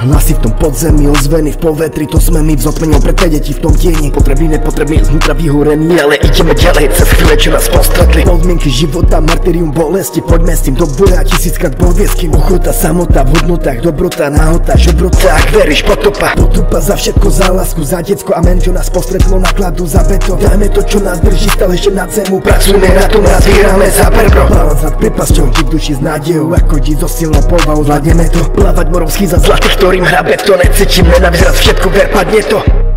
Hlasy v tom podzemí, ozveny v povetri, to sme my vzotmením pre deti v tom tieni. Potrebný, nepotrebný, znútra vyhúrený, ale ideme ďalej. Cez chvíle, čo nás postretli Podmienky života, martyrium bolesti, poďme s tým do boja. Tisíckrát podviesky Ochota, samota, v hodnotách, dobrota, nahota, žobrota, ak veríš, potopa Potupa za všetko, za lásku, za decko, amen, čo nás postretlo, nakladu za beto. Dajme to, čo nás drží stále ešte nad zemu, pracujme na tom, raz vyhráme za perbro Balans nad prepasťou, v duši s nádejou, ako so silnou povahou, zvládneme to. Plávať morom schýza zlatých, ktorým hrabe to Necítim nenavíc, všetko ver, padne to